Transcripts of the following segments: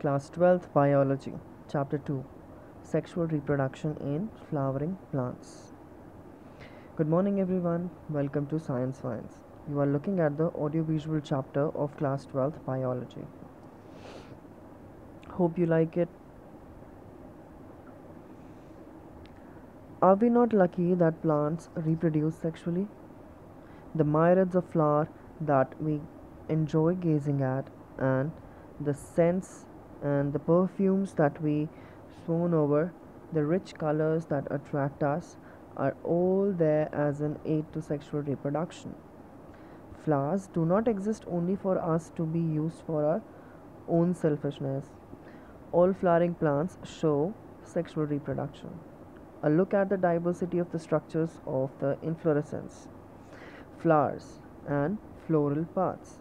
Class 12th Biology, Chapter 2 Sexual Reproduction in Flowering Plants. Good morning, everyone. Welcome to Science Science. You are looking at the audiovisual chapter of Class 12th Biology. Hope you like it. Are we not lucky that plants reproduce sexually? The myriads of flowers that we enjoy gazing at, and the scents and the perfumes that we swoon over, the rich colors that attract us, are all there as an aid to sexual reproduction. Flowers do not exist only for us to be used for our own selfishness. All flowering plants show sexual reproduction. A look at the diversity of the structures of the inflorescence, flowers, and floral parts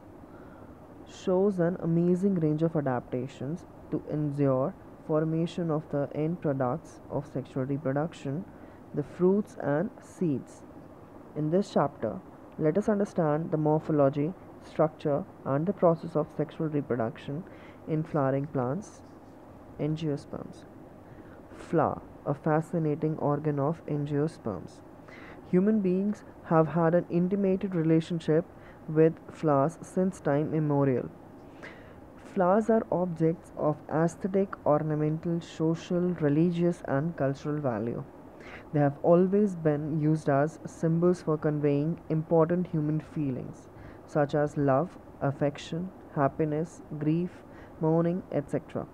shows an amazing range of adaptations to ensure formation of the end products of sexual reproduction, the fruits and seeds. In this chapter, let us understand the morphology, structure, and the process of sexual reproduction in flowering plants. Angiosperms. Flower, a fascinating organ of angiosperms. Human beings have had an intimate relationship with flowers since time immemorial. Flowers are objects of aesthetic, ornamental, social, religious, and cultural value. They have always been used as symbols for conveying important human feelings such as love, affection, happiness, grief, mourning, etc.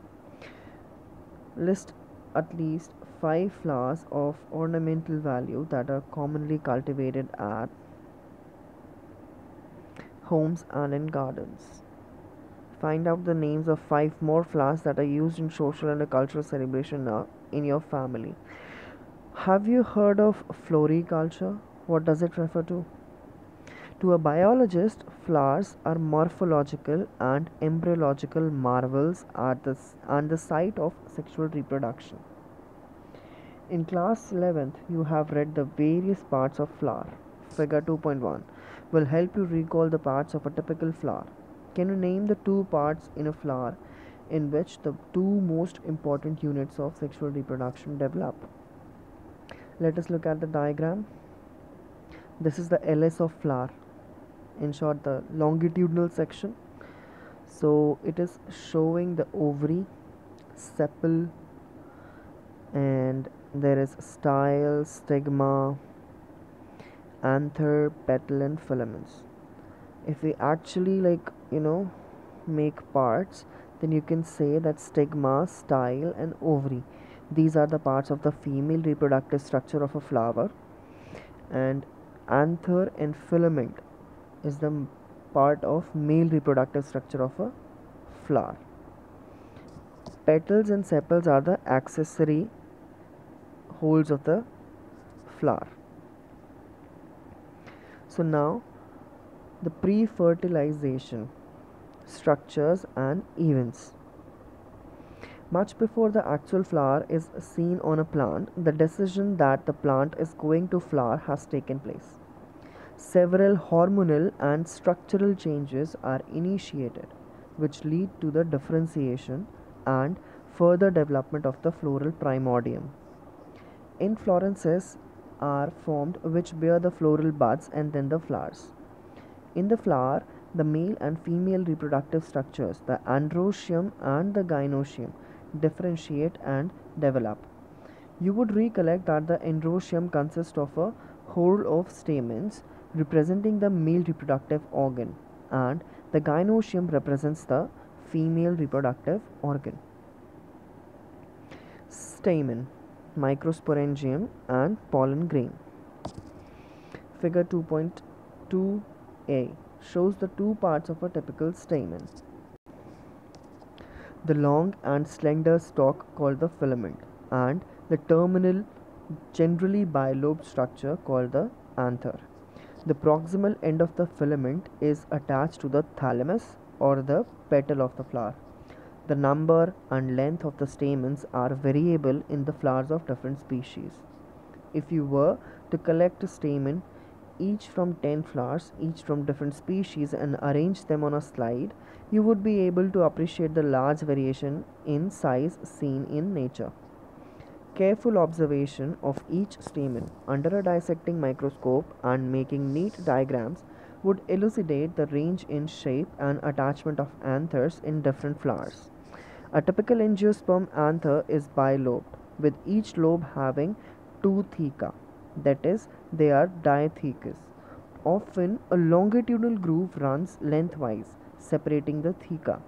List at least five flowers of ornamental value that are commonly cultivated at homes and in gardens. Find out the names of five more flowers that are used in social and cultural celebration in your family. Have you heard of floriculture? What does it refer to? To a biologist, flowers are morphological and embryological marvels at the, and the site of sexual reproduction. In class 11th, you have read the various parts of flower. Figure 2.1 will help you recall the parts of a typical flower. Can you name the two parts in a flower in which the two most important units of sexual reproduction develop? Let us look at the diagram. This is the LS of flower. In short, the longitudinal section. So it is showing the ovary, sepal, and there is style, stigma, anther, petal, and filaments. If we actually like you know make parts, then you can say that stigma, style, and ovary. These are the parts of the female reproductive structure of a flower, and anther and filament is the part of male reproductive structure of a flower. Petals and sepals are the accessory holes of the flower. So now the pre-fertilization structures and events. Much before the actual flower is seen on a plant, the decision that the plant is going to flower has taken place. Several hormonal and structural changes are initiated, which lead to the differentiation and further development of the floral primordium. Inflorescences are formed which bear the floral buds and then the flowers. In the flower, the male and female reproductive structures, the androecium and the gynoecium, differentiate and develop. You would recollect that the androecium consists of a whole of stamens representing the male reproductive organ and the gynoecium represents the female reproductive organ. Stamen, microsporangium and pollen grain. Figure 2.2a shows the two parts of a typical stamen. The long and slender stalk called the filament and the terminal generally bilobed structure called the anther. The proximal end of the filament is attached to the thalamus or the petal of the flower. The number and length of the stamens are variable in the flowers of different species. If you were to collect a stamen each from 10 flowers, each from different species, and arrange them on a slide, you would be able to appreciate the large variation in size seen in nature. Careful observation of each stamen under a dissecting microscope and making neat diagrams would elucidate the range in shape and attachment of anthers in different flowers. A typical angiosperm anther is bilobed, with each lobe having two theca, that is, they are dithecous. Often, a longitudinal groove runs lengthwise, separating the theca.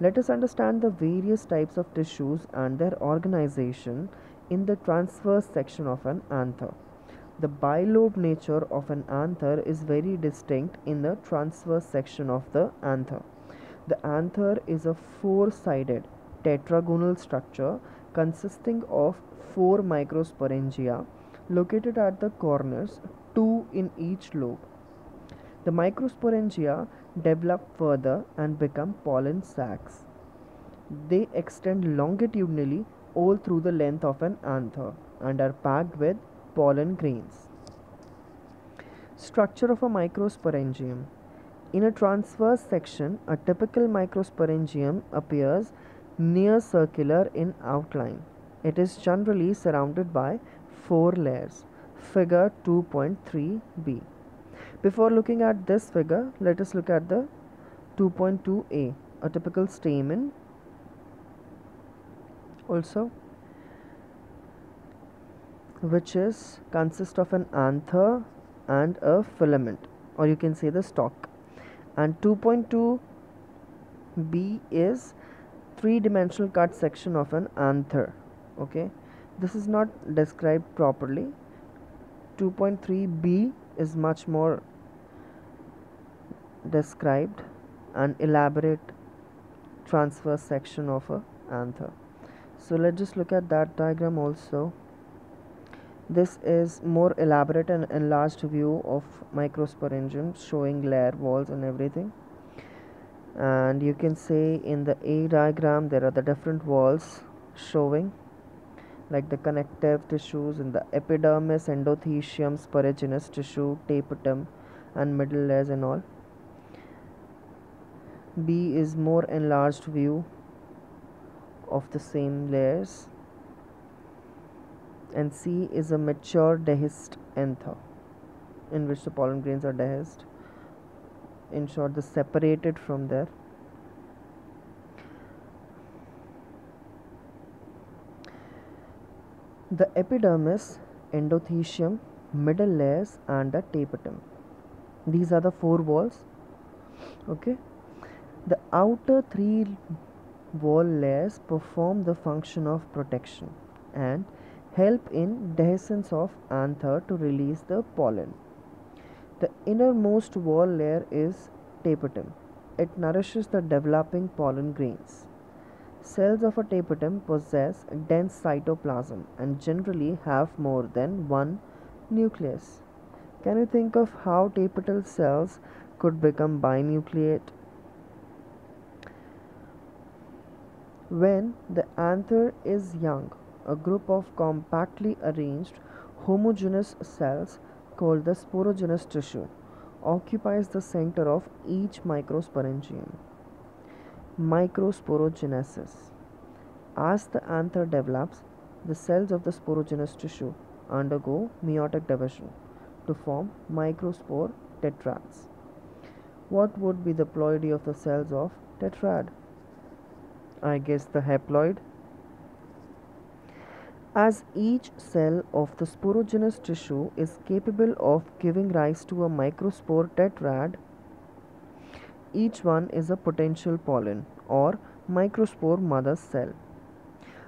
Let us understand the various types of tissues and their organization in the transverse section of an anther. The bilobe nature of an anther is very distinct in the transverse section of the anther. The anther is a four sided tetragonal structure consisting of four microsporangia located at the corners, two in each lobe. The microsporangia develop further and become pollen sacs. They extend longitudinally all through the length of an anther and are packed with pollen grains. Structure of a microsporangium. In a transverse section, a typical microsporangium appears near circular in outline. It is generally surrounded by four layers. Figure 2.3b. Before looking at this figure, let us look at the 2.2a, a typical stamen. Also, which is consist of an anther and a filament or you can say the stalk and 2.2 b is three dimensional cut section of an anther. Okay? This is not described properly. 2.3b is much more described and elaborate transverse section of a anther. So let's just look at that diagram also this is more elaborate and enlarged view of microsporangium showing layer walls and everything and you can say in the A diagram there are the different walls showing like the connective tissues in the epidermis, endothecium, sporogenous tissue, tapetum and middle layers and all. B is more enlarged view of the same layers and C is a mature dehisced anther in which the pollen grains are dehisced in short the separated from there. The epidermis endothecium middle layers and the tapetum. These are the four walls okay? The outer three wall layers perform the function of protection and help in dehiscence of anther to release the pollen. The innermost wall layer is tapetum. It nourishes the developing pollen grains. Cells of a tapetum possess dense cytoplasm and generally have more than one nucleus. Can you think of how tapetal cells could become binucleate? When the anther is young, a group of compactly arranged homogeneous cells called the sporogenous tissue occupies the center of each microsporangium. Microsporogenesis. As the anther develops, the cells of the sporogenous tissue undergo meiotic division to form microspore tetrads. What would be the ploidy of the cells of tetrad? I guess the haploid as each cell of the sporogenous tissue is capable of giving rise to a microspore tetrad, each one is a potential pollen or microspore mother cell.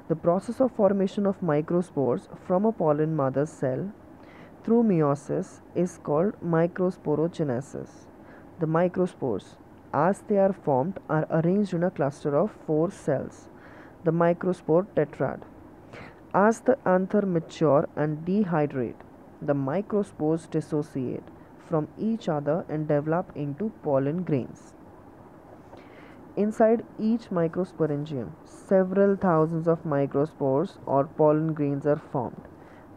The process of formation of microspores from a pollen mother cell through meiosis is called microsporogenesis. The microspores, as they are formed, are arranged in a cluster of four cells, the microspore tetrad. As the anther mature and dehydrate, the microspores dissociate from each other and develop into pollen grains. Inside each microsporangium, several thousands of microspores or pollen grains are formed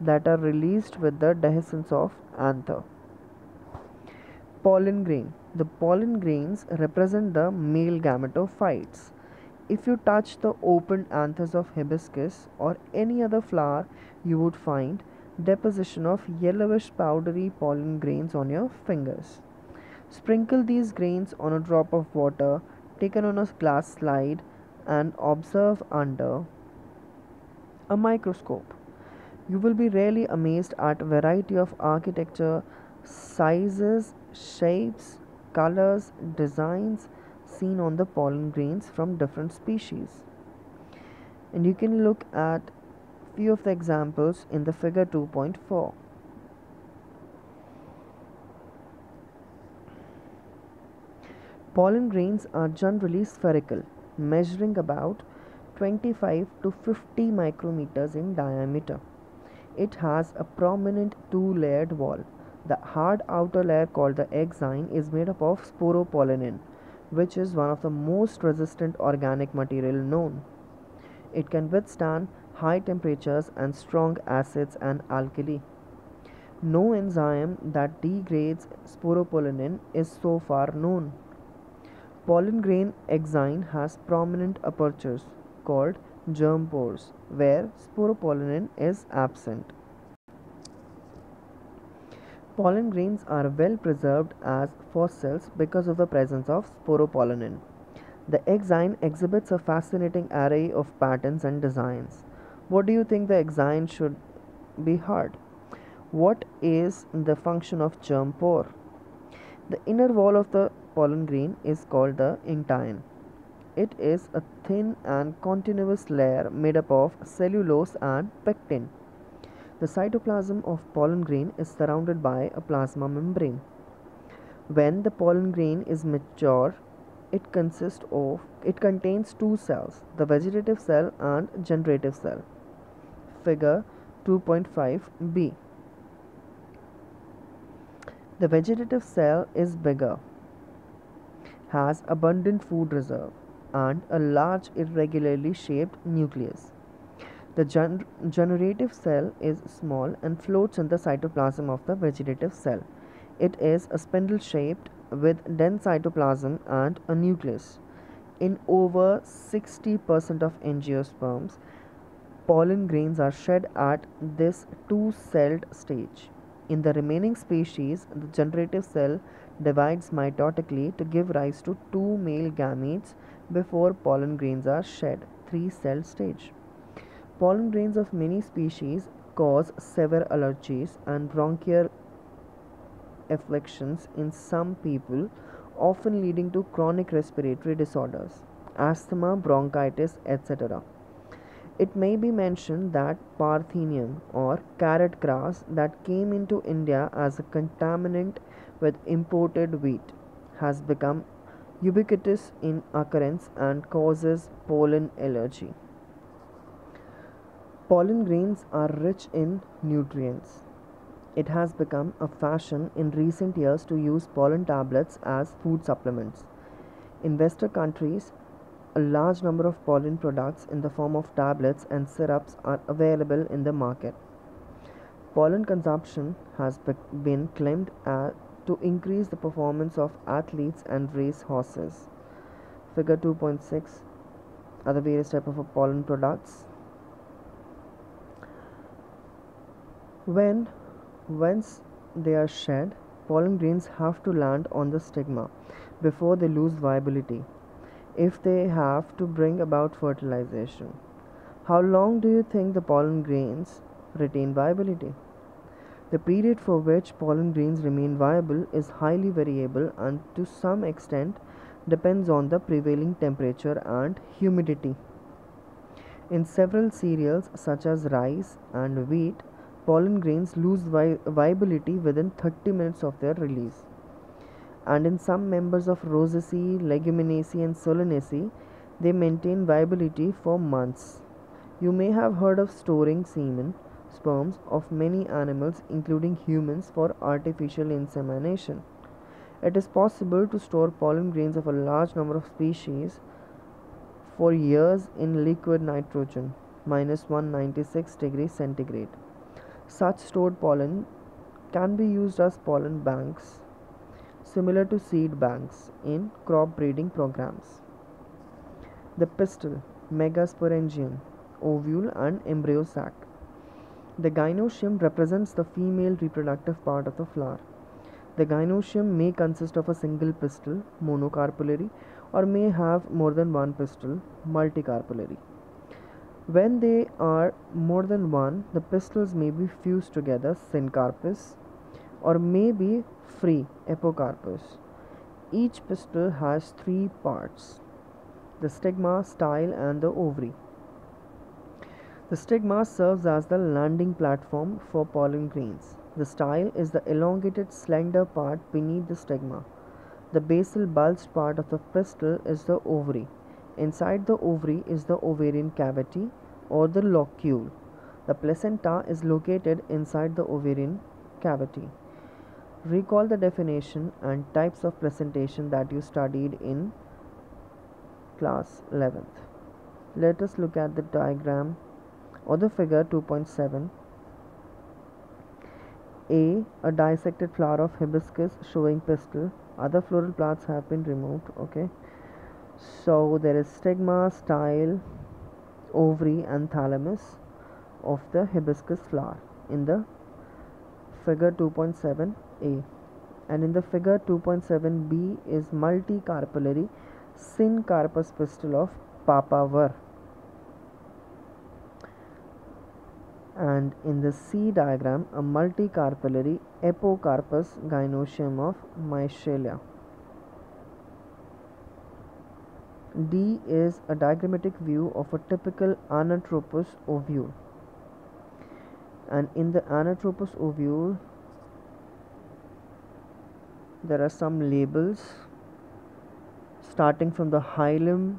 that are released with the dehiscence of anther. Pollen grain. The pollen grains represent the male gametophytes. If you touch the opened anthers of hibiscus or any other flower, you would find deposition of yellowish powdery pollen grains on your fingers. Sprinkle these grains on a drop of water taken on a glass slide and observe under a microscope. You will be really amazed at variety of architecture, sizes, shapes, colors, designs seen on the pollen grains from different species. And you can look at few of the examples in the figure 2.4. Pollen grains are generally spherical, measuring about 25 to 50 micrometers in diameter. It has a prominent two layered wall. The hard outer layer called the exine is made up of sporopollenin, which is one of the most resistant organic material known. It can withstand high temperatures and strong acids and alkali. No enzyme that degrades sporopollenin is so far known. Pollen grain exine has prominent apertures called germ pores where sporopollenin is absent. Pollen grains are well preserved as fossils because of the presence of sporopollenin. The exine exhibits a fascinating array of patterns and designs. What do you think the exine should be hard? What is the function of germ pore? The inner wall of the pollen grain is called the intine. It is a thin and continuous layer made up of cellulose and pectin. The cytoplasm of pollen grain is surrounded by a plasma membrane. When the pollen grain is mature, it consists of it contains two cells, the vegetative cell and generative cell. Figure 2.5b. The vegetative cell is bigger, has abundant food reserve, and a large irregularly shaped nucleus. The gen- generative cell is small and floats in the cytoplasm of the vegetative cell. It is a spindle shaped with dense cytoplasm and a nucleus. In over 60% of angiosperms, pollen grains are shed at this two celled stage. In the remaining species, the generative cell divides mitotically to give rise to two male gametes before pollen grains are shed, three cell stage. Pollen grains of many species cause severe allergies and bronchial afflictions in some people, often leading to chronic respiratory disorders, asthma, bronchitis, etc. It may be mentioned that Parthenium or carrot grass that came into India as a contaminant with imported wheat has become ubiquitous in occurrence and causes pollen allergy. Pollen grains are rich in nutrients. It has become a fashion in recent years to use pollen tablets as food supplements. In Western countries, a large number of pollen products in the form of tablets and syrups are available in the market. Pollen consumption has been claimed uh, to increase the performance of athletes and race horses. Figure 2.6 are the various type of pollen products When once they are shed, pollen grains have to land on the stigma before they lose viability if they have to bring about fertilization. How long do you think the pollen grains retain viability? The period for which pollen grains remain viable is highly variable and to some extent depends on the prevailing temperature and humidity. In several cereals such as rice and wheat, pollen grains lose vi- viability within 30 minutes of their release. And in some members of Rosaceae, Leguminosae, and Solanaceae, they maintain viability for months. You may have heard of storing semen, sperms of many animals, including humans, for artificial insemination. It is possible to store pollen grains of a large number of species for years in liquid nitrogen, minus 196 degrees centigrade. Such stored pollen can be used as pollen banks. similar to seed banks in crop breeding programs. The pistil, megasporangium, ovule and embryo sac. The gynoecium represents the female reproductive part of the flower. The gynoecium may consist of a single pistil, monocarpellary, or may have more than one pistil, multicarpellary. When they are more than one, the pistils may be fused together, syncarpous, or may be free, apocarpous. Each pistil has three parts the stigma, style, and the ovary. The stigma serves as the landing platform for pollen grains. The style is the elongated slender part beneath the stigma. The basal bulged part of the pistil is the ovary. Inside the ovary is the ovarian cavity or the locule. The placenta is located inside the ovarian cavity. Recall the definition and types of placentation that you studied in class 11th. Let us look at the diagram or the figure 2.7. A. A dissected flower of hibiscus showing pistil. Other floral parts have been removed. Okay. So there is stigma, style, ovary, and thalamus of the hibiscus flower in the figure 2.7a. And in the figure 2.7b is multicarpellary syncarpous pistil of papaver. And in the C diagram, a multicarpellary apocarpous gynoecium of Michelia. D is a diagrammatic view of a typical anatropous ovule. And in the anatropous ovule, there are some labels starting from the hilum,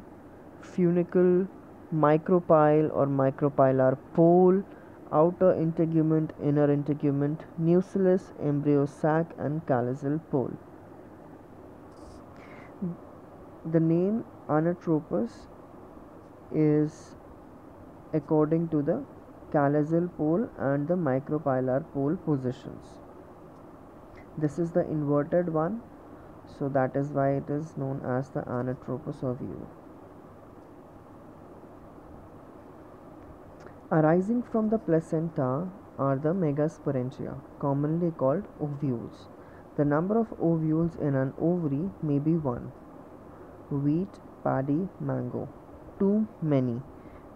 funicle, micropyle or micropylar pole, outer integument, inner integument, nucellus, embryo sac, and chalazal pole. The name Anatropous is according to the chalazal pole and the micropylar pole positions. This is the inverted one so that is why it is known as the anatropous ovule. Arising from the placenta are the megasporangia, commonly called ovules. The number of ovules in an ovary may be 1. Wheat, paddy, mango. Too many.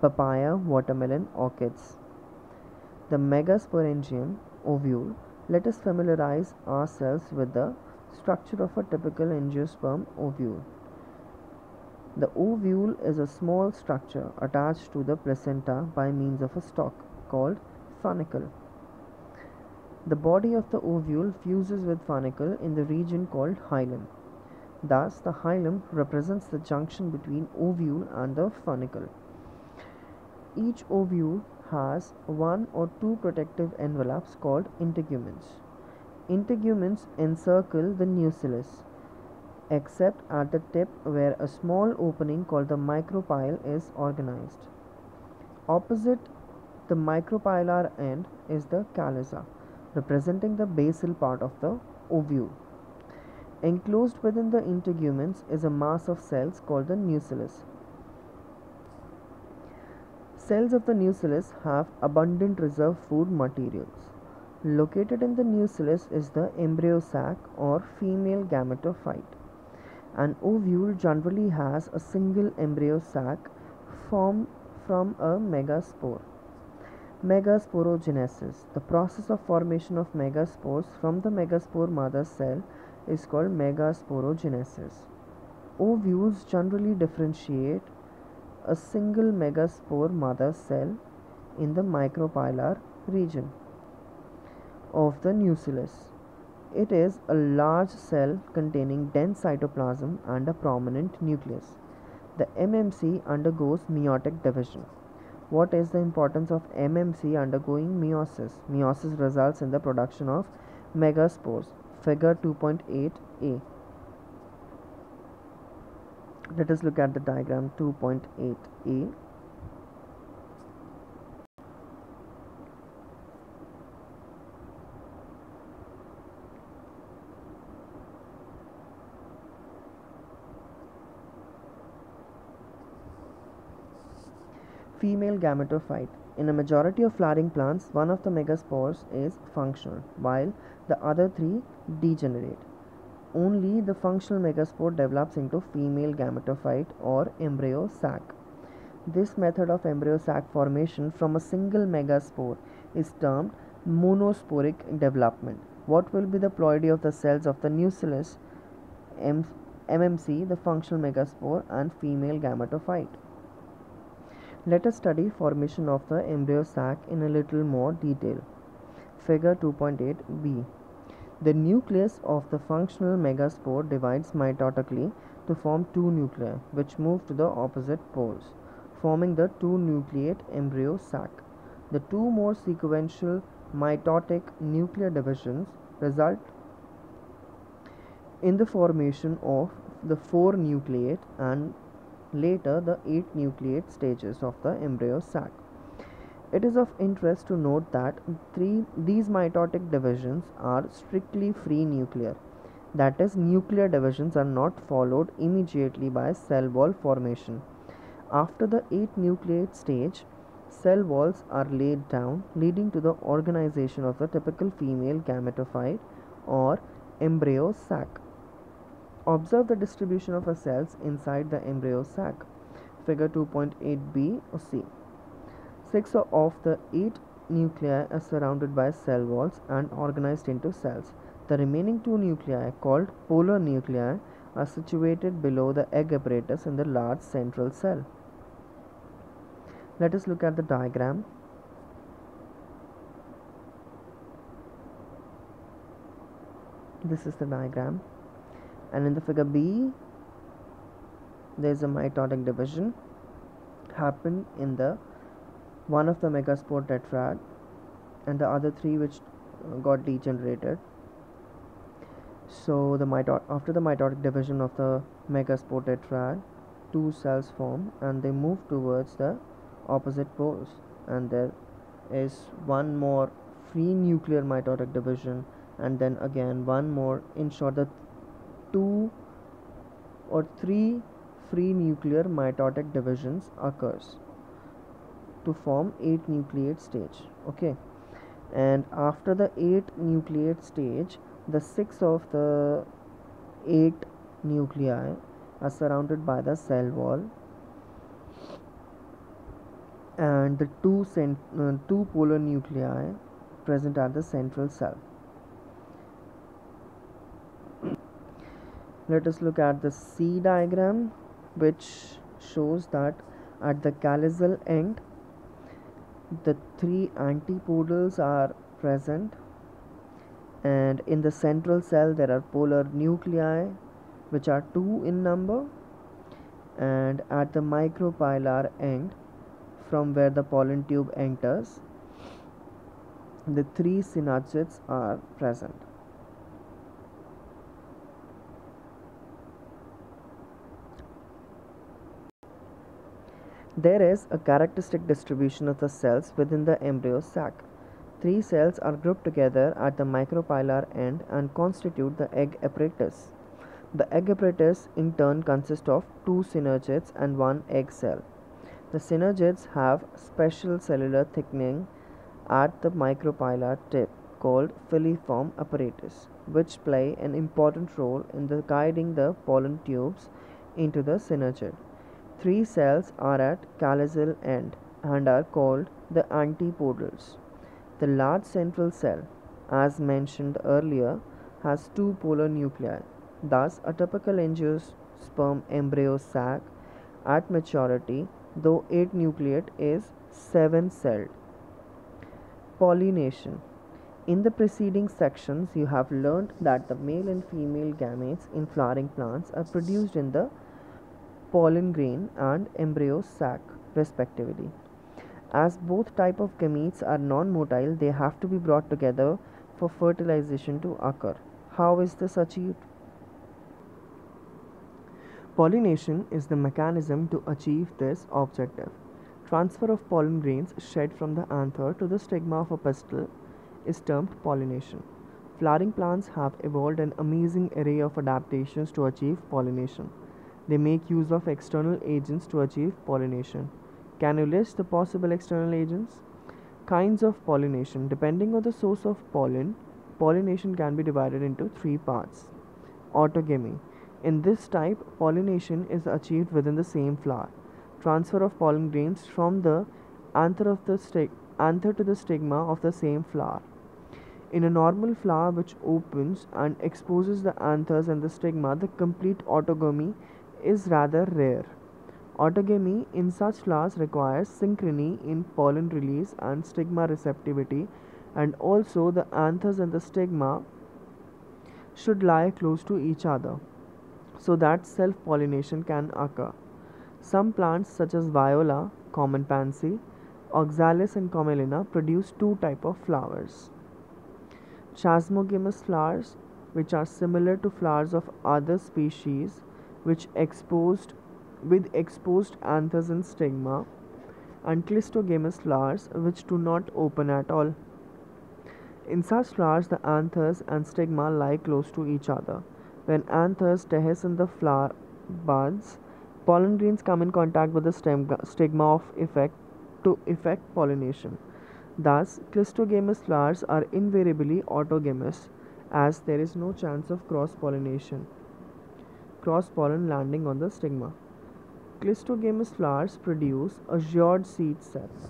Papaya, watermelon, orchids. The megasporangium ovule. Let us familiarize ourselves with the Structure of a typical angiosperm ovule. The ovule is a small structure attached to the placenta by means of a stalk called funicle. The body of the ovule fuses with funicle in the region called hilum. Thus, the hilum represents the junction between ovule and the funicle. Each ovule has one or two protective envelopes called integuments. Integuments encircle the nucellus, except at the tip where a small opening called the micropyle is organized. Opposite the micropylar end is the chalaza, representing the basal part of the ovule. Enclosed within the integuments is a mass of cells called the nucellus. Cells of the nucellus have abundant reserve food materials. Located in the nucellus is the embryo sac or female gametophyte. An ovule generally has a single embryo sac formed from a megaspore. Megasporogenesis. The process of formation of megaspores from the megaspore mother cell is called megasporogenesis. Ovules generally differentiate a single megaspore mother cell in the micropylar region of the nucellus. It is a large cell containing dense cytoplasm and a prominent nucleus. The MMC undergoes meiotic division. What is the importance of MMC undergoing meiosis? Meiosis results in the production of megaspores figure 2.8a let us look at the diagram 2.8a female gametophyte. In a majority of flowering plants, one of the megaspores is functional, while the other three degenerate. Only the functional megaspore develops into female gametophyte or embryo sac. This method of embryo sac formation from a single megaspore is termed monosporic development. What will be the ploidy of the cells of the nucellus M- MMC, the functional megaspore, and female gametophyte? Let us study formation of the embryo sac in a little more detail. Figure 2.8b. The nucleus of the functional megaspore divides mitotically to form two nuclei which move to the opposite poles, forming the two nucleate embryo sac. The two more sequential mitotic nuclear divisions result in the formation of the four nucleate and later the eight nucleate stages of the embryo sac. It is of interest to note that three, these mitotic divisions are strictly free nuclear. That is, nuclear divisions are not followed immediately by cell wall formation. After the 8 nucleate stage, cell walls are laid down, leading to the organization of the typical female gametophyte or embryo sac. Observe the distribution of cells inside the embryo sac. Figure 2.8b or c. Six of the eight nuclei are surrounded by cell walls and organized into cells. The remaining two nuclei, called polar nuclei, are situated below the egg apparatus in the large central cell. Let us look at the diagram. This is the diagram, and in the figure B, there is a mitotic division happen in the one of the megaspore tetrad and the other three which uh, got degenerated. So the mito- after the mitotic division of the megaspore tetrad two cells form and they move towards the opposite poles. And there is one more free nuclear mitotic division and then again one more in short the two or three free nuclear mitotic divisions occurs to form 8 nucleate stage okay? And after the 8 nucleate stage the 6 of the 8 nuclei are surrounded by the cell wall. And the two cent- uh, two polar nuclei present at the central cell. Let us look at the C diagram which shows that at the chalazal end the three antipodals are present and in the central cell there are polar nuclei which are two in number and at the micropylar end from where the pollen tube enters. The three synergids are present There is a characteristic distribution of the cells within the embryo sac. Three cells are grouped together at the micropylar end and constitute the egg apparatus. The egg apparatus in turn consists of two synergids and one egg cell. The synergids have special cellular thickening at the micropylar tip called filiform apparatus, which play an important role in the guiding the pollen tubes into the synergid. Three cells are at chalazal end and are called the antipodals. The large central cell, as mentioned earlier, has two polar nuclei. Thus, a typical angiosperm embryo sac at maturity, though 8 nucleate, is 7 celled. Pollination. In the preceding sections, you have learnt that the male and female gametes in flowering plants are produced in the pollen grain and embryo sac respectively. As both type of gametes are non-motile, they have to be brought together for fertilization to occur. How is this achieved? Pollination is the mechanism to achieve this objective. Transfer of pollen grains shed from the anther to the stigma of a pistil is termed pollination. Flowering plants have evolved an amazing array of adaptations to achieve pollination. They make use of external agents to achieve pollination. Can you list the possible external agents? Kinds of pollination. Depending on the source of pollen, pollination can be divided into three parts. Autogamy. In this type, pollination is achieved within the same flower. Transfer of pollen grains from the anther of the anther to the stigma of the same flower. In a normal flower which opens and exposes the anthers and the stigma, the complete autogamy is rather rare. Autogamy in such flowers requires synchrony in pollen release and stigma receptivity, and also the anthers and the stigma should lie close to each other so that self pollination can occur. Some plants, such as viola, common pansy, oxalis, and commelina, produce two type of flowers. Chasmogamous flowers, which are similar to flowers of other species, which exposed with exposed anthers and stigma, and cleistogamous flowers, which do not open at all. In such flowers, the anthers and stigma lie close to each other. When anthers dehisce in the flower buds, pollen grains come in contact with the stigma of effect to effect pollination. Thus, cleistogamous flowers are invariably autogamous as there is no chance of cross pollination, cross pollen landing on the stigma. Cleistogamous flowers produce azure seed sets.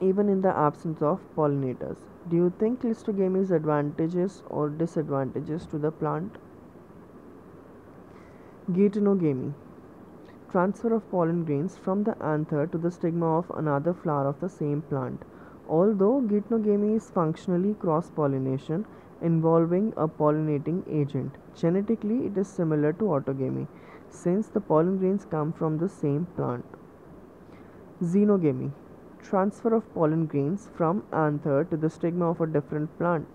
Even in the absence of pollinators. Do you think cleistogamy is advantageous or disadvantages to the plant? Geitonogamy transfer of pollen grains from the anther to the stigma of another flower of the same plant. Although geitonogamy is functionally cross pollination involving a pollinating agent, genetically it is similar to autogamy since the pollen grains come from the same plant. Xenogamy transfer of pollen grains from anther to the stigma of a different plant.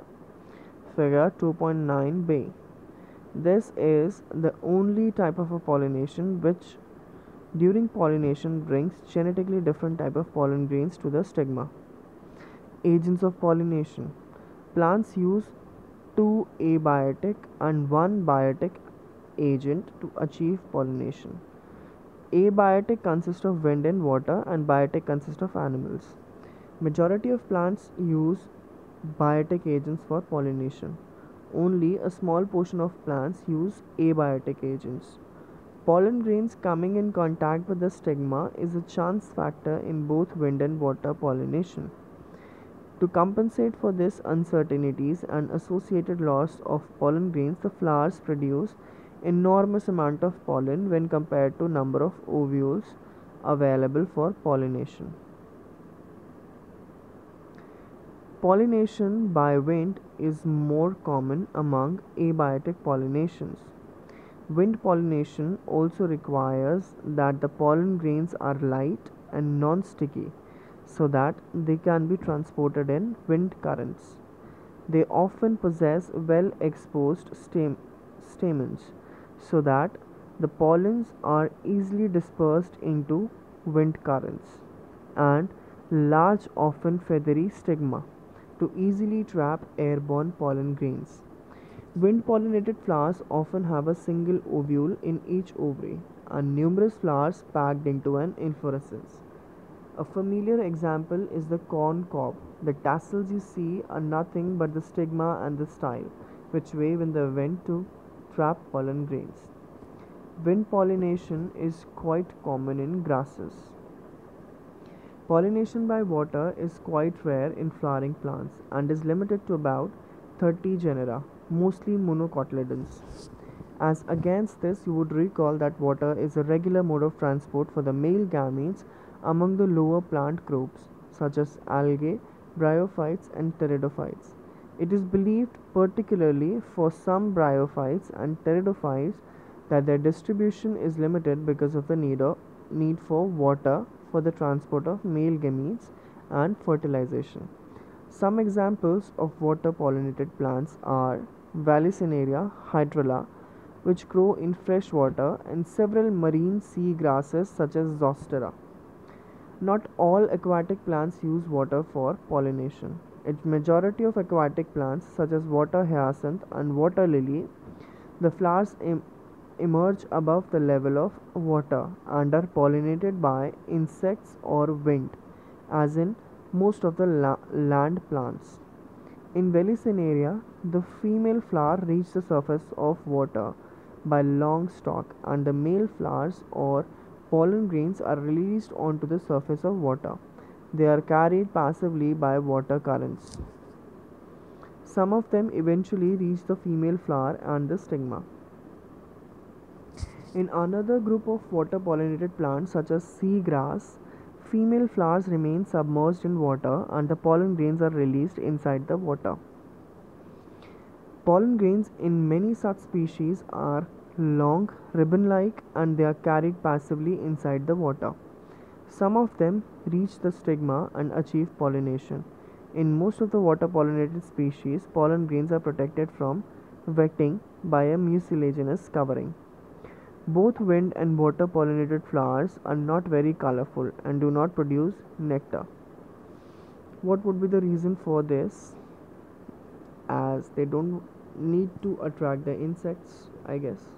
Figure 2.9b. This is the only type of a pollination which during pollination brings genetically different type of pollen grains to the stigma. Agents of pollination. Plants use two abiotic and one biotic agent to achieve pollination. Abiotic consists of wind and water and biotic consists of animals. Majority of plants use biotic agents for pollination. Only a small portion of plants use abiotic agents. Pollen grains coming in contact with the stigma is a chance factor in both wind and water pollination. To compensate for this uncertainties and associated loss of pollen grains, the flowers produce enormous amount of pollen when compared to number of ovules available for pollination. Pollination by wind is more common among abiotic pollinations. Wind pollination also requires that the pollen grains are light and non-sticky so that they can be transported in wind currents. They often possess well exposed stamens so that the pollens are easily dispersed into wind currents and large often feathery stigma to easily trap airborne pollen grains. Wind pollinated flowers often have a single ovule in each ovary and numerous flowers packed into an inflorescence. A familiar example is the corn cob. The tassels you see are nothing but the stigma and the style, which wave in the wind to trap pollen grains. Wind pollination is quite common in grasses. Pollination by water is quite rare in flowering plants and is limited to about 30 genera mostly monocotyledons. As against this, you would recall that water is a regular mode of transport for the male gametes among the lower plant groups, such as algae, bryophytes, and pteridophytes. It is believed, particularly for some bryophytes and pteridophytes, that their distribution is limited because of the need, of, need for water for the transport of male gametes and fertilization. Some examples of water pollinated plants are Vallisneria hydrilla, which grow in fresh water, and several marine sea grasses such as Zostera. Not all aquatic plants use water for pollination. A majority of aquatic plants, such as water hyacinth and water lily, the flowers em- emerge above the level of water and are pollinated by insects or wind, as in most of the la- land plants. In Vallisneria, the female flower reaches the surface of water by long stalk and the male flowers or pollen grains are released onto the surface of water. They are carried passively by water currents. Some of them eventually reach the female flower and the stigma. In another group of water pollinated plants, such as seagrass, female flowers remain submerged in water and the pollen grains are released inside the water. Pollen grains in many such species are long, ribbon like, and they are carried passively inside the water. Some of them reach the stigma and achieve pollination. In most of the water pollinated species, pollen grains are protected from wetting by a mucilaginous covering. Both wind and water pollinated flowers are not very colorful and do not produce nectar. What would be the reason for this? As they don't need to attract the insects, I guess.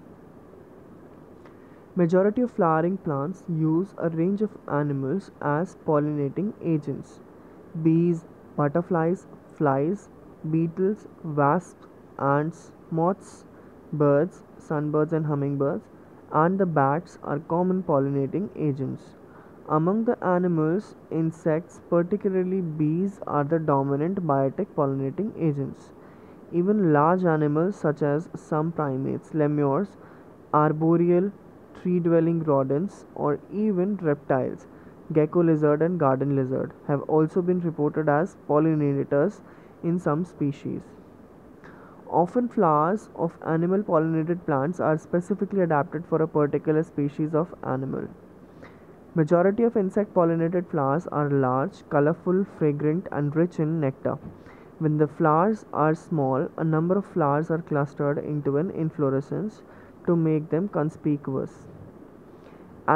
Majority of flowering plants use a range of animals as pollinating agents. Bees, butterflies, flies, beetles, wasps, ants, moths, birds, sunbirds and hummingbirds, and the bats are common pollinating agents. Among the animals, insects, particularly bees, are the dominant biotic pollinating agents. Even large animals such as some primates, lemurs, arboreal, tree dwelling rodents, or even reptiles gecko lizard and garden lizard have also been reported as pollinators in some species. Often flowers of animal pollinated plants are specifically adapted for a particular species of animal. Majority of insect pollinated flowers are large, colorful, fragrant and rich in nectar. When the flowers are small, a number of flowers are clustered into an inflorescence to make them conspicuous.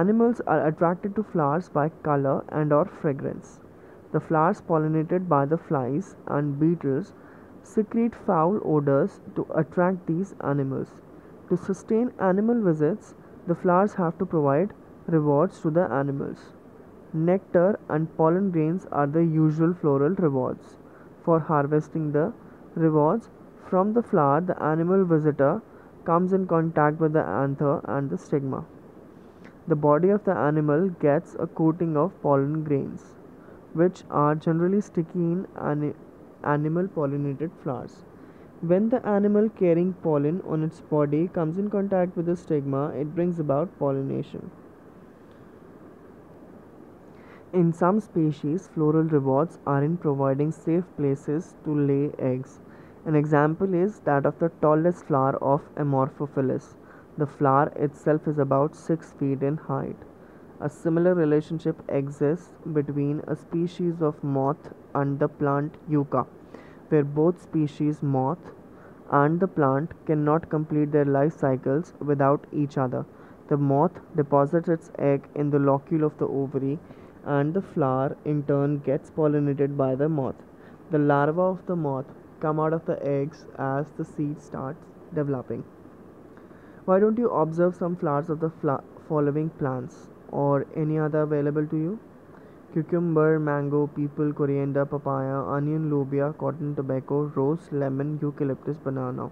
Animals are attracted to flowers by color and or fragrance. The flowers pollinated by the flies and beetles secrete foul odors to attract these animals. To sustain animal visits, the flowers have to provide rewards to the animals. Nectar and pollen grains are the usual floral rewards. For harvesting the rewards from the flower, the animal visitor comes in contact with the anther and the stigma. The body of the animal gets a coating of pollen grains, which are generally sticky in ani- animal pollinated flowers. When the animal carrying pollen on its body comes in contact with the stigma, it brings about pollination. In some species, floral rewards are in providing safe places to lay eggs. An example is that of the tallest flower of Amorphophallus. The flower itself is about 6 feet in height. A similar relationship exists between a species of moth and the plant yucca, where both species moth and the plant cannot complete their life cycles without each other. The moth deposits its egg in the locule of the ovary and the flower in turn gets pollinated by the moth. The larva of the moth come out of the eggs as the seed starts developing. Why don't you observe some flowers of the following plants or any other available to you? Cucumber, mango, peepal, coriander, papaya, onion, lobia, cotton, tobacco, rose, lemon, eucalyptus, banana.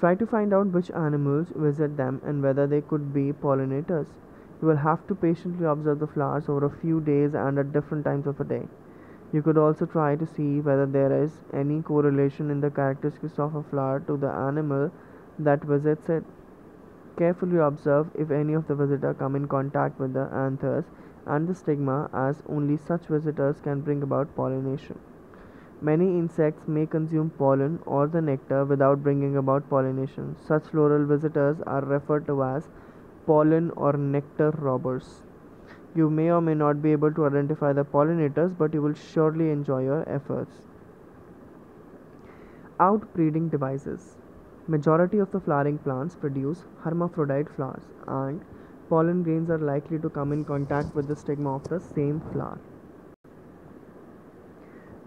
Try to find out which animals visit them and whether they could be pollinators. You will have to patiently observe the flowers over a few days and at different times of the day. You could also try to see whether there is any correlation in the characteristics of a flower to the animal that visits it. Carefully observe if any of the visitor come in contact with the anthers and the stigma as only such visitors can bring about pollination. Many insects may consume pollen or the nectar without bringing about pollination. Such floral visitors are referred to as pollen or nectar robbers. You may or may not be able to identify the pollinators, but you will surely enjoy your efforts. Outbreeding devices. Majority of the flowering plants produce hermaphrodite flowers and pollen grains are likely to come in contact with the stigma of the same flower.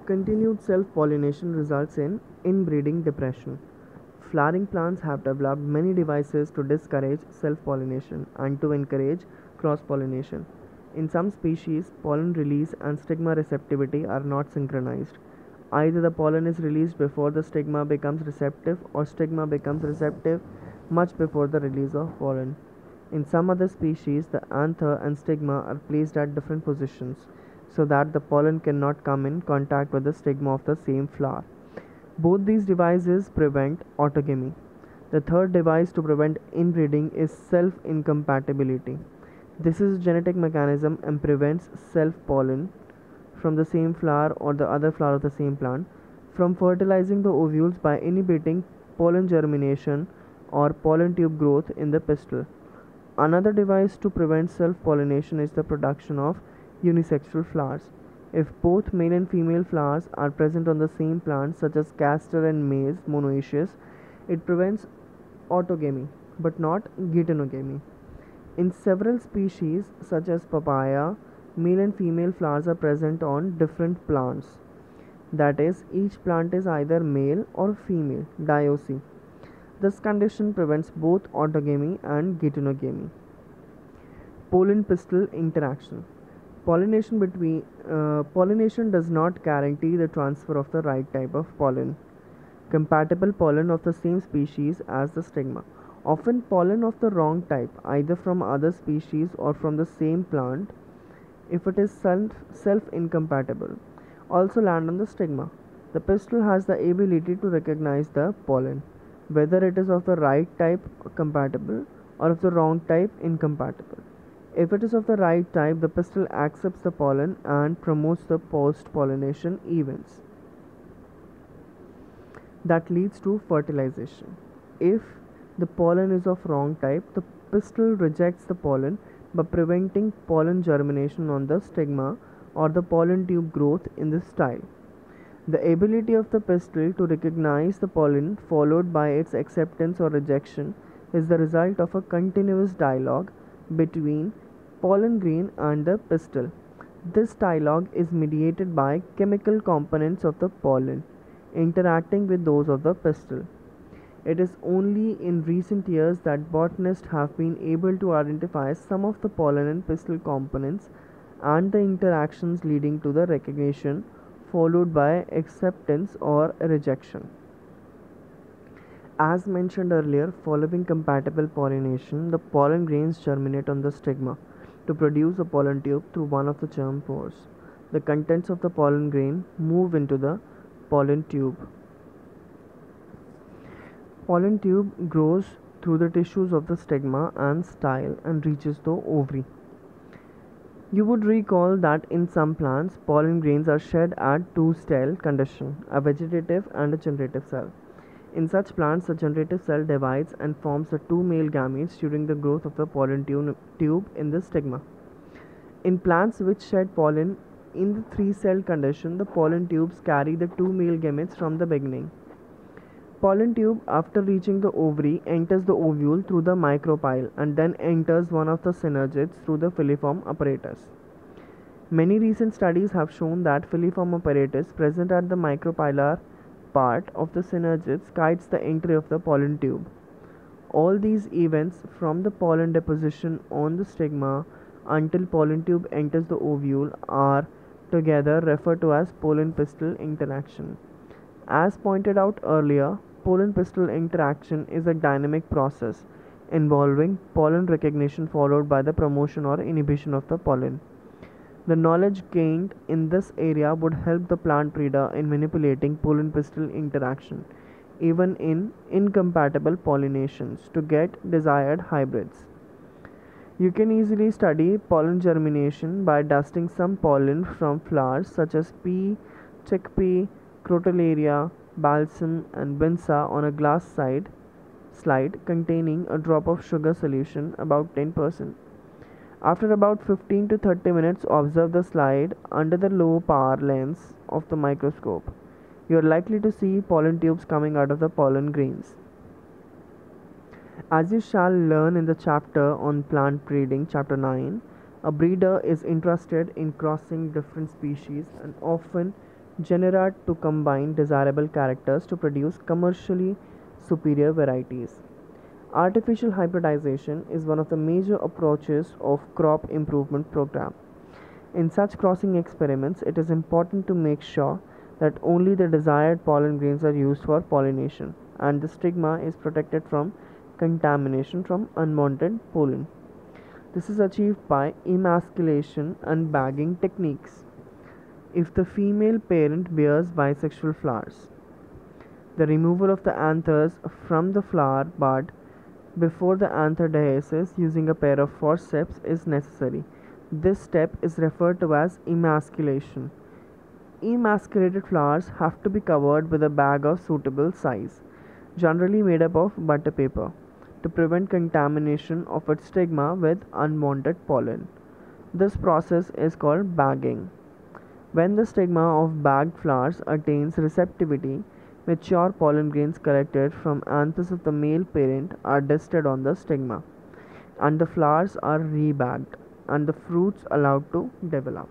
Continued self pollination results in inbreeding depression. flowering plants have developed many devices to discourage self pollination and to encourage cross pollination. In some species, pollen release and stigma receptivity are not synchronized. Either the pollen is released before the stigma becomes receptive or stigma becomes receptive much before the release of pollen. In some other species, the anther and stigma are placed at different positions so that the pollen cannot come in contact with the stigma of the same flower. Both these devices prevent autogamy. The third device to prevent inbreeding is self incompatibility. This is a genetic mechanism and prevents self pollen from the same flower or the other flower of the same plant from fertilizing the ovules by inhibiting pollen germination or pollen tube growth in the pistil. Another device to prevent self pollination is the production of unisexual flowers. If both male and female flowers are present on the same plant, such as castor and maize monoecious, it prevents autogamy but not geitonogamy. In several species, such as papaya, male and female flowers are present on different plants. That is, each plant is either male or female, dioecy. This condition prevents both autogamy and geitonogamy. Pollen pistil interaction. Pollination between uh, pollination does not guarantee the transfer of the right type of pollen. Compatible pollen of the same species as the stigma Often pollen of the wrong type, either from other species or from the same plant, if it is self incompatible, also land on the stigma. The pistil has the ability to recognize the pollen, whether it is of the right type compatible or of the wrong type incompatible. If it is of the right type, the pistil accepts the pollen and promotes the post pollination events that leads to fertilization. If the pollen is of wrong type, the pistil rejects the pollen by preventing pollen germination on the stigma or the pollen tube growth in this style. The ability of the pistil to recognize the pollen followed by its acceptance or rejection is the result of a continuous dialogue between pollen grain and the pistil. This dialogue is mediated by chemical components of the pollen interacting with those of the pistil. It is only in recent years that botanists have been able to identify some of the pollen and pistil components and the interactions leading to the recognition followed by acceptance or rejection. As mentioned earlier, following compatible pollination, the pollen grains germinate on the stigma to produce a pollen tube through one of the germ pores. The contents of the pollen grain move into the pollen tube Pollen tube grows through the tissues of the stigma and style and reaches the ovary. You would recall that in some plants, pollen grains are shed at two cell condition, a vegetative and a generative cell. In such plants, the generative cell divides and forms the two male gametes during the growth of the pollen tube in the stigma. In plants which shed pollen in the three cell condition, the pollen tubes carry the two male gametes from the beginning. Pollen tube after reaching the ovary enters the ovule through the micropyle and then enters one of the synergids through the filiform apparatus. Many recent studies have shown that filiform apparatus present at the micropylar part of the synergids guides the entry of the pollen tube. All these events from the pollen deposition on the stigma until pollen tube enters the ovule are together referred to as pollen pistil interaction. As pointed out earlier, pollen pistil interaction is a dynamic process involving pollen recognition followed by the promotion or inhibition of the pollen. The knowledge gained in this area would help the plant breeder in manipulating pollen pistil interaction, even in incompatible pollinations, to get desired hybrids. You can easily study pollen germination by dusting some pollen from flowers such as pea, chickpea, crotalaria, balsam and Vinca on a glass side slide containing a drop of sugar solution about 10%. After about 15 to 30 minutes, observe the slide under the low power lens of the microscope. You are likely to see pollen tubes coming out of the pollen grains. As you shall learn in the chapter on plant breeding, chapter 9, a breeder is interested in crossing different species and often genera to combine desirable characters to produce commercially superior varieties. Artificial hybridization is one of the major approaches of crop improvement program. In such crossing experiments, it is important to make sure that only the desired pollen grains are used for pollination and the stigma is protected from contamination from unwanted pollen. This is achieved by emasculation and bagging techniques. If the female parent bears bisexual flowers, the removal of the anthers from the flower bud before the anther dehiscence using a pair of forceps is necessary. This step is referred to as emasculation. Emasculated flowers have to be covered with a bag of suitable size, generally made up of butter paper, to prevent contamination of its stigma with unwanted pollen. This process is called bagging. When the stigma of bagged flowers attains receptivity, Mature pollen grains collected from anthers of the male parent are dusted on the stigma, and the flowers are rebagged and the fruits allowed to develop.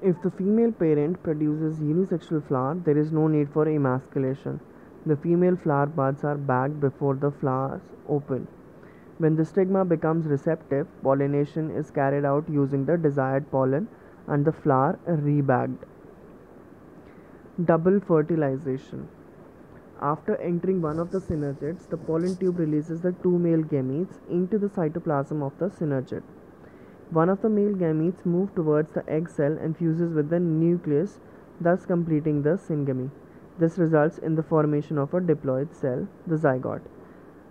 If the female parent produces unisexual flower, there is no need for emasculation. The female flower buds are bagged before the flowers open. When the stigma becomes receptive, pollination is carried out using the desired pollen and the flower rebagged. Double fertilization. After entering one of the synergids, the pollen tube releases the two male gametes into the cytoplasm of the synergid. One of the male gametes moves towards the egg cell and fuses with the nucleus, thus completing the syngamy. This results in the formation of a diploid cell, the zygote.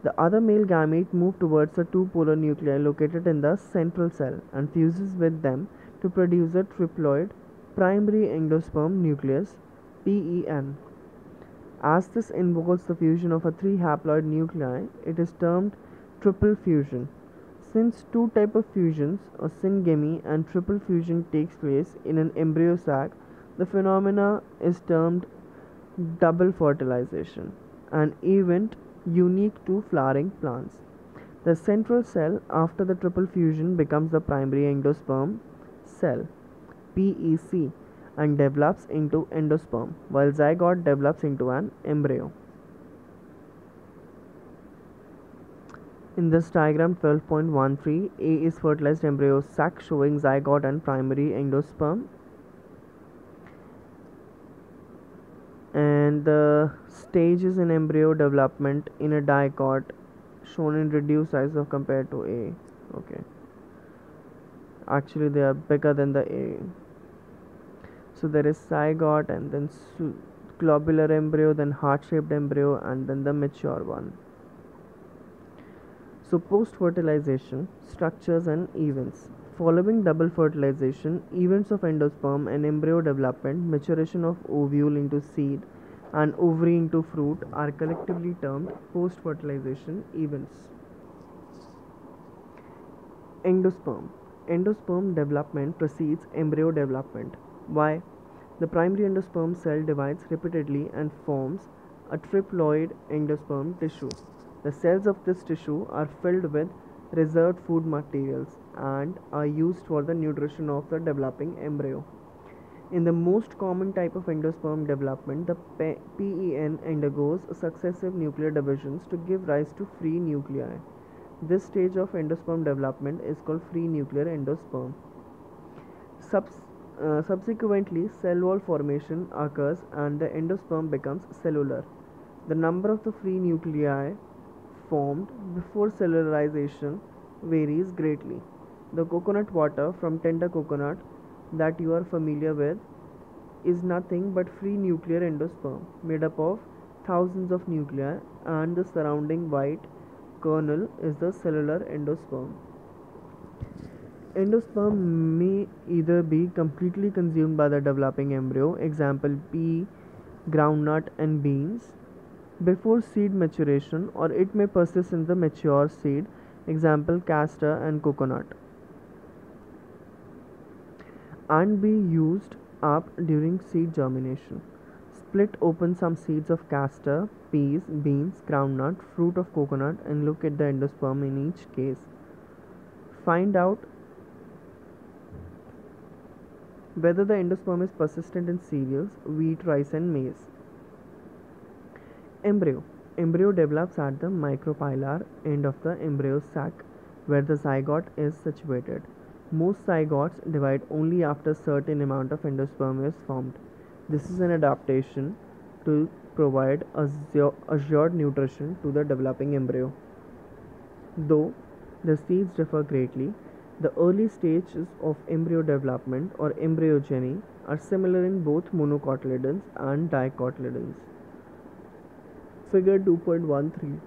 The other male gamete moves towards the two polar nuclei located in the central cell and fuses with them to produce a triploid primary endosperm nucleus PEN. As this involves the fusion of a three haploid nuclei, it is termed triple fusion. Since two type of fusions, a syngamy and triple fusion takes place in an embryo sac, the phenomena is termed double fertilization, an event unique to flowering plants. The central cell after the triple fusion becomes the primary endosperm cell, PEC, and develops into endosperm, while zygote develops into an embryo. In this diagram 12.13, A is fertilized embryo sac showing zygote and primary endosperm. And the stages in embryo development in a dicot shown in reduced size of compared to A. Okay. Actually, they are bigger than the A so there is zygote and then globular embryo then heart shaped embryo and then the mature one so post fertilization structures and events following double fertilization events of endosperm and embryo development maturation of ovule into seed and ovary into fruit are collectively termed post fertilization events. Endosperm. Endosperm development precedes embryo development. Why? The primary endosperm cell divides repeatedly and forms a triploid endosperm tissue. The cells of this tissue are filled with reserved food materials and are used for the nutrition of the developing embryo. In the most common type of endosperm development, the PEN undergoes successive nuclear divisions to give rise to free nuclei. This stage of endosperm development is called free nuclear endosperm. Subs uh, subsequently, cell wall formation occurs and the endosperm becomes cellular. The number of the free nuclei formed before cellularization varies greatly. The coconut water from tender coconut that you are familiar with is nothing but free nuclear endosperm made up of thousands of nuclei and the surrounding white kernel is the cellular endosperm. Endosperm may either be completely consumed by the developing embryo, example pea, groundnut, and beans, before seed maturation, or it may persist in the mature seed, example castor and coconut, and be used up during seed germination. Split open some seeds of castor, peas, beans, groundnut, fruit of coconut, and look at the endosperm in each case. Find out whether the endosperm is persistent in cereals, wheat, rice, and maize. Embryo. Embryo develops at the micropylar end of the embryo sac where the zygote is situated. Most zygotes divide only after a certain amount of endosperm is formed. This is an adaptation to provide assured nutrition to the developing embryo. Though the seeds differ greatly, the early stages of embryo development or embryogeny are similar in both monocotyledons and dicotyledons. Figure 2.13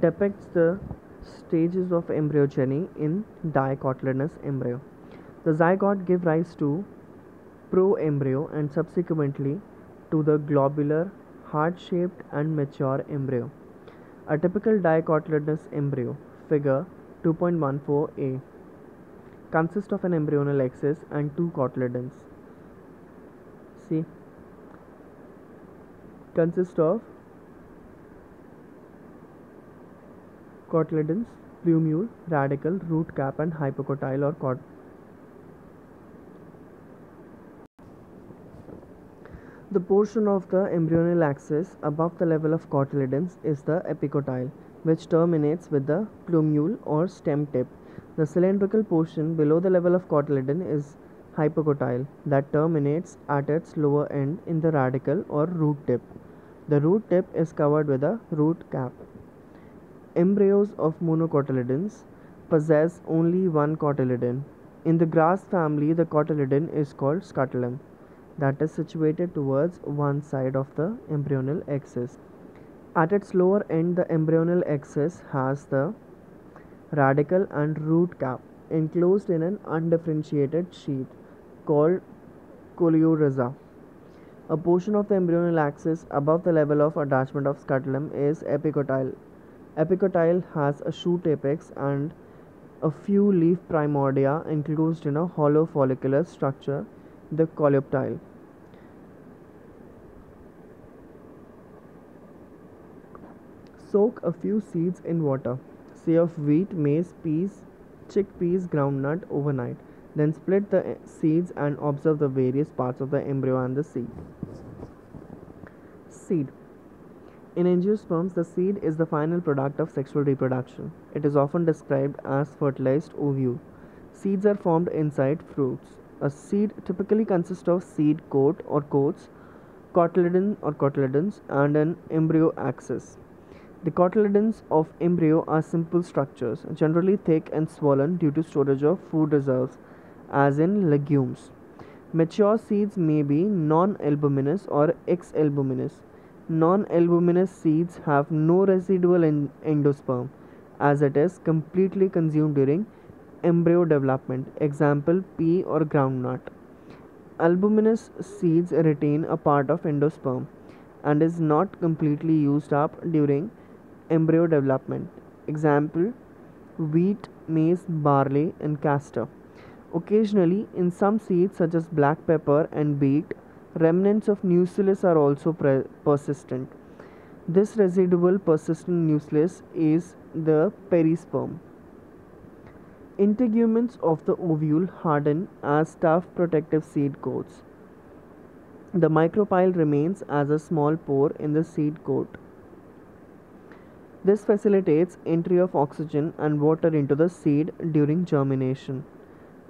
depicts the stages of embryogeny in dicotyledonous embryo. The zygote give rise to proembryo and subsequently to the globular, heart-shaped and mature embryo. A typical dicotyledonous embryo, figure 2.14a, consists of an embryonal axis and two cotyledons. See, consists of cotyledons, plumule, radicle, root cap and hypocotyl or cot The portion of the embryonal axis above the level of cotyledons is the epicotyl, which terminates with the plumule or stem tip. The cylindrical portion below the level of cotyledon is hypocotyl that terminates at its lower end in the radicle or root tip. The root tip is covered with a root cap. Embryos of monocotyledons possess only one cotyledon. In the grass family, the cotyledon is called scutellum that is situated towards one side of the embryonal axis. At its lower end, the embryonal axis has the radicle and root cap enclosed in an undifferentiated sheath called coleorhiza. A portion of the embryonal axis above the level of attachment of scutellum is epicotyl. Epicotyl has a shoot apex and a few leaf primordia enclosed in a hollow follicular structure, the coleoptile. Soak a few seeds in water, say of wheat, maize, peas, chickpeas, groundnut overnight. Then split the eh, seeds and observe the various parts of the embryo and the seed. Seed in angiosperms, the seed is the final product of sexual reproduction. It is often described as fertilized ovule. Seeds are formed inside fruits. A seed typically consists of seed coat or coats, cotyledon or cotyledons, and an embryo axis. The cotyledons of embryo are simple structures, generally thick and swollen due to storage of food reserves, as in legumes. Mature seeds may be non albuminous or ex albuminous. Non-albuminous seeds have no residual endosperm as it is completely consumed during embryo development. Example pea or groundnut. Albuminous seeds retain a part of endosperm and is not completely used up during embryo development. Example wheat, maize, barley, and castor. Occasionally, in some seeds such as black pepper and beet, Remnants of nucellus are also persistent. This residual persistent nucellus is the perisperm. Integuments of the ovule harden as tough protective seed coats. The micropyle remains as a small pore in the seed coat. This facilitates entry of oxygen and water into the seed during germination.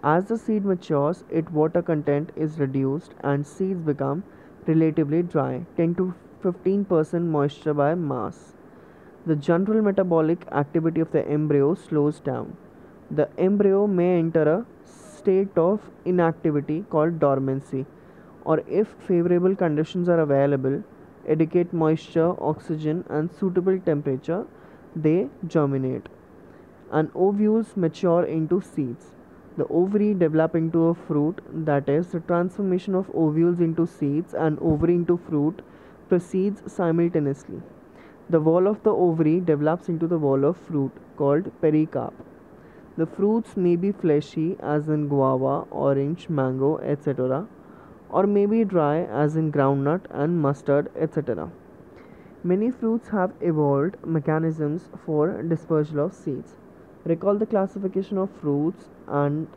As the seed matures, its water content is reduced and seeds become relatively dry, 10 to 15% moisture by mass. The general metabolic activity of the embryo slows down. The embryo may enter a state of inactivity called dormancy, or if favorable conditions are available, adequate moisture, oxygen, and suitable temperature, they germinate. And ovules mature into seeds. The ovary develop into a fruit, that is, the transformation of ovules into seeds and ovary into fruit proceeds simultaneously. The wall of the ovary develops into the wall of fruit called pericarp. The fruits may be fleshy as in guava, orange, mango, etc., or may be dry as in groundnut and mustard, etc. Many fruits have evolved mechanisms for dispersal of seeds. Recall the classification of fruits and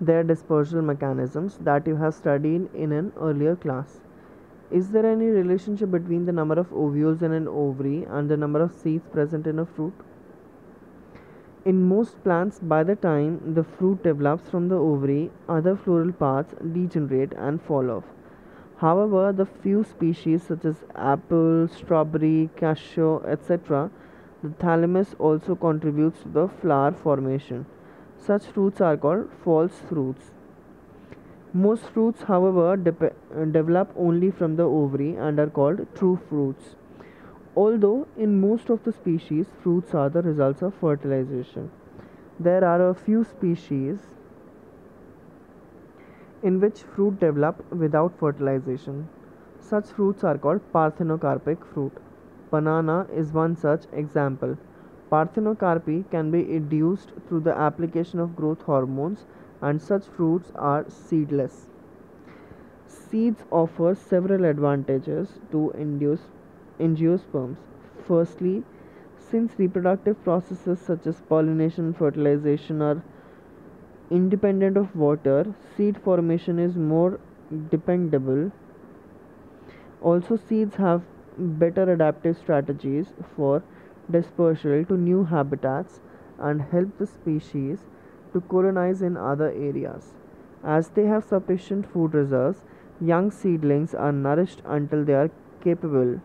their dispersal mechanisms that you have studied in an earlier class. Is there any relationship between the number of ovules in an ovary and the number of seeds present in a fruit? In most plants, by the time the fruit develops from the ovary, other floral parts degenerate and fall off. However, the few species such as apple, strawberry, cashew, etc., the thalamus also contributes to the flower formation. Such fruits are called false fruits. Most fruits, however, uh, develop only from the ovary and are called true fruits. Although in most of the species, fruits are the results of fertilization. There are a few species in which fruit develop without fertilization. Such fruits are called parthenocarpic fruit. Banana is one such example. Parthenocarpy can be induced through the application of growth hormones and such fruits are seedless. Seeds offer several advantages to induce angiosperms. Firstly, since reproductive processes such as pollination fertilization are independent of water, seed formation is more dependable. Also, seeds have better adaptive strategies for dispersal to new habitats and help the species to colonize in other areas. As they have sufficient food reserves, young seedlings are nourished until they are capable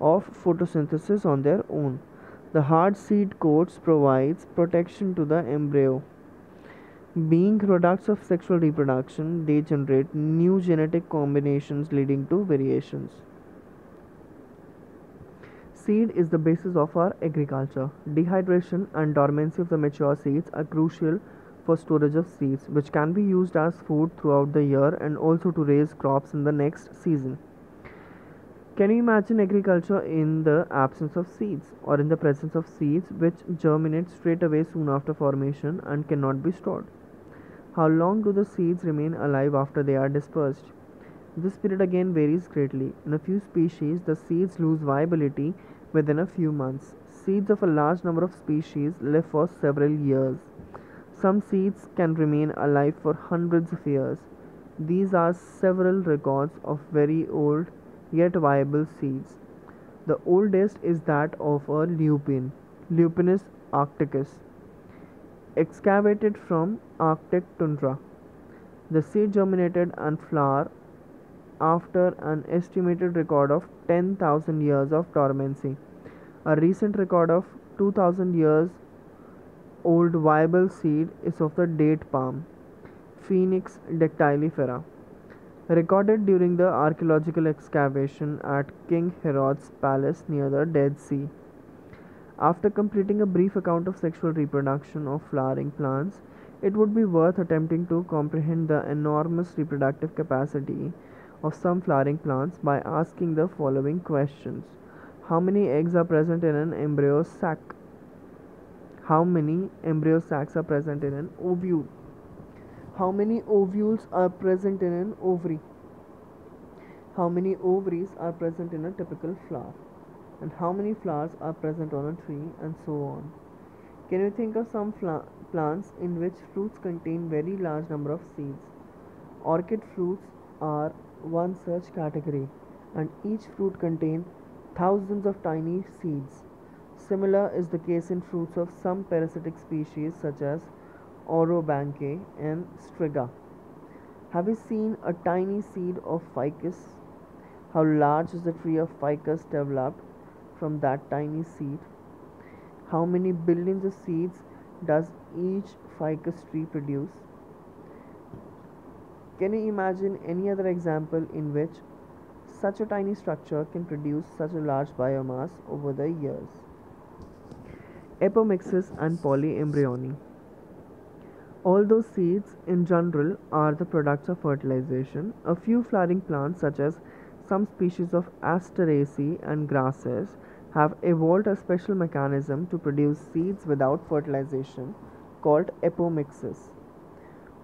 of photosynthesis on their own. The hard seed coats provides protection to the embryo. Being products of sexual reproduction, they generate new genetic combinations leading to variations. Seed is the basis of our agriculture. Dehydration and dormancy of the mature seeds are crucial for storage of seeds, which can be used as food throughout the year and also to raise crops in the next season. Can you imagine agriculture in the absence of seeds or in the presence of seeds which germinate straight away soon after formation and cannot be stored? How long do the seeds remain alive after they are dispersed? This period again varies greatly. In a few species, the seeds lose viability within a few months. Seeds of a large number of species live for several years. Some seeds can remain alive for hundreds of years. These are several records of very old yet viable seeds. The oldest is that of a lupin, Lupinus arcticus, excavated from Arctic tundra. The seed germinated and flowered after an estimated record of 10,000 years of dormancy. A recent record of 2000 years old viable seed is of the date palm, Phoenix dactylifera, recorded during the archaeological excavation at King Herod's palace near the Dead Sea. After completing a brief account of sexual reproduction of flowering plants, it would be worth attempting to comprehend the enormous reproductive capacity of some flowering plants by asking the following questions How many eggs are present in an embryo sac? How many embryo sacs are present in an ovule? How many ovules are present in an ovary? How many ovaries are present in a typical flower? And how many flowers are present on a tree and so on? Can you think of some fla- plants in which fruits contain very large number of seeds? Orchid fruits are one such category, and each fruit contains thousands of tiny seeds. Similar is the case in fruits of some parasitic species such as Orobanche and Striga. Have you seen a tiny seed of ficus? How large is the tree of ficus developed from that tiny seed? How many billions of seeds does each ficus tree produce? Can you imagine any other example in which such a tiny structure can produce such a large biomass over the years? Apomixis and polyembryony. Although seeds in general are the products of fertilization, a few flowering plants such as some species of Asteraceae and grasses have evolved a special mechanism to produce seeds without fertilization called apomixis.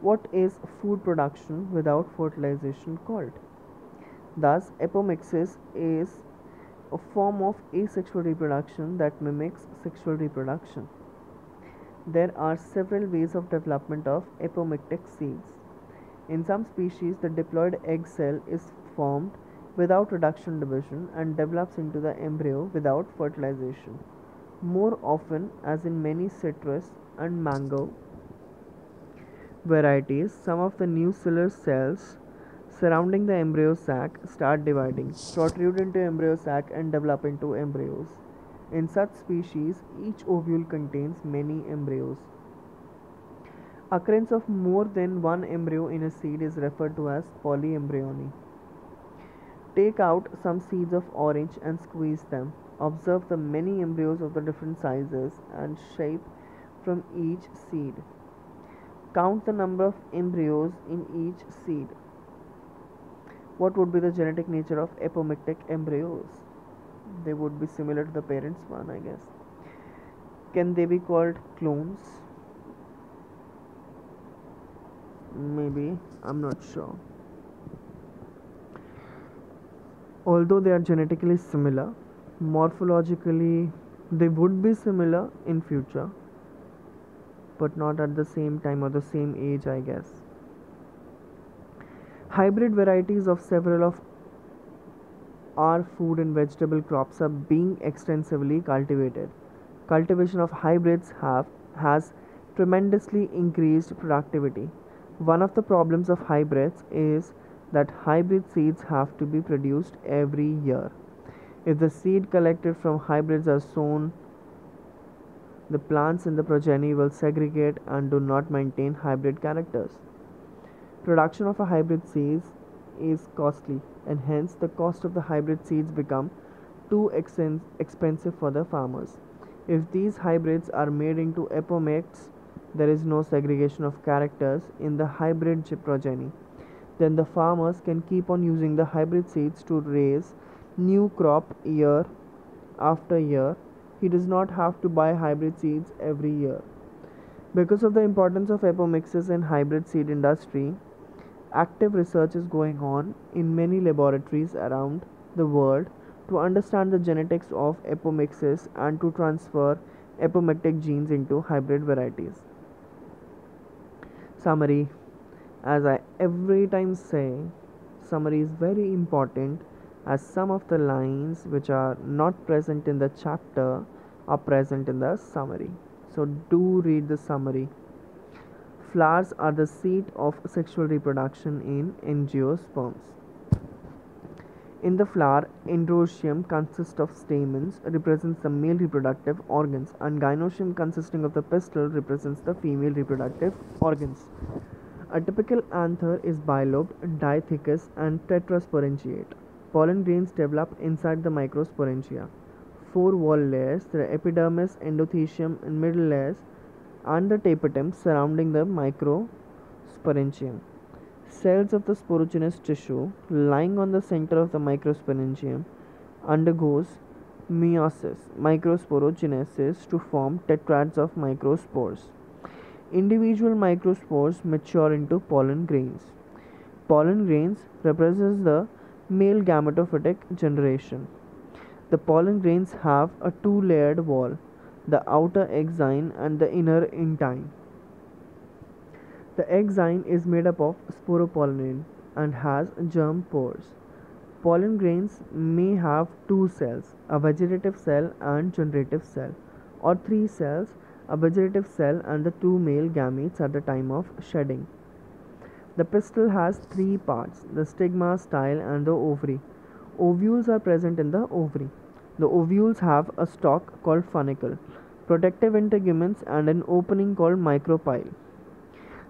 What is food production without fertilization called? Thus, apomixis is a form of asexual reproduction that mimics sexual reproduction. There are several ways of development of apomictic seeds. In some species, the diploid egg cell is formed without reduction division and develops into the embryo without fertilization. More often, as in many citrus and mango varieties, some of the nucellar cells surrounding the embryo sac start dividing, protrude into embryo sac and develop into embryos. In such species, each ovule contains many embryos. Occurrence of more than one embryo in a seed is referred to as polyembryony. Take out some seeds of orange and squeeze them. Observe the many embryos of the different sizes and shape from each seed. Count the number of embryos in each seed. What would be the genetic nature of apomictic embryos? they would be similar to the parents one i guess can they be called clones maybe i'm not sure although they are genetically similar morphologically they would be similar in future but not at the same time or the same age i guess hybrid varieties of several of our food and vegetable crops are being extensively cultivated. Cultivation of hybrids have has tremendously increased productivity. One of the problems of hybrids is that hybrid seeds have to be produced every year. If the seed collected from hybrids are sown, the plants in the progeny will segregate and do not maintain hybrid characters. Production of a hybrid seeds is costly and hence the cost of the hybrid seeds become too expensive for the farmers. If these hybrids are made into apomicts, there is no segregation of characters in the hybrid progeny. Then the farmers can keep on using the hybrid seeds to raise new crop year after year. He does not have to buy hybrid seeds every year. Because of the importance of apomixis in hybrid seed industry, Active research is going on in many laboratories around the world to understand the genetics of apomixis and to transfer apomictic genes into hybrid varieties. Summary As I every time say, summary is very important as some of the lines which are not present in the chapter are present in the summary. So, do read the summary. Flowers are the seat of sexual reproduction in angiosperms. In the flower, androecium consists of stamens, represents the male reproductive organs, and gynoecium consisting of the pistil represents the female reproductive organs. A typical anther is bilobed, dithecous, and tetrasporangiate. Pollen grains develop inside the microsporangia. Four wall layers, the epidermis, endothecium, and middle layers and the tapetum surrounding the microsporangium. Cells of the sporogenous tissue lying on the center of the microsporangium undergoes meiosis, microsporogenesis to form tetrads of microspores. Individual microspores mature into pollen grains. Pollen grains represents the male gametophytic generation. The pollen grains have a two-layered wall the outer exine and the inner intine. The exine is made up of sporopollenin and has germ pores. Pollen grains may have two cells, a vegetative cell and generative cell, or three cells, a vegetative cell and the two male gametes at the time of shedding. The pistil has three parts the stigma, style, and the ovary. Ovules are present in the ovary. The ovules have a stalk called funicle, protective integuments, and an opening called micropyle.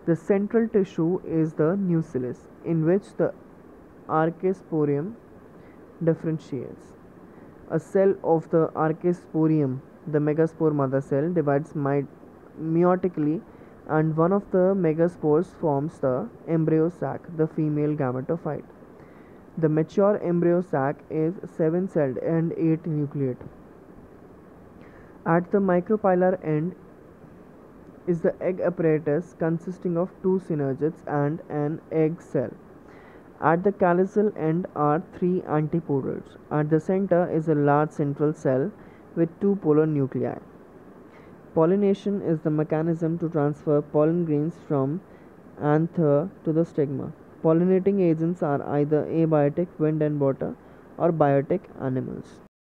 The central tissue is the nucellus, in which the archesporium differentiates. A cell of the archesporium, the megaspore mother cell, divides meiotically and one of the megaspores forms the embryo sac, the female gametophyte. The mature embryo sac is 7 celled and 8 nucleate. At the micropylar end is the egg apparatus consisting of two synergids and an egg cell. At the chalazal end are three antipodals. At the center is a large central cell with two polar nuclei. Pollination is the mechanism to transfer pollen grains from anther to the stigma. Pollinating agents are either abiotic, wind and water, or biotic animals.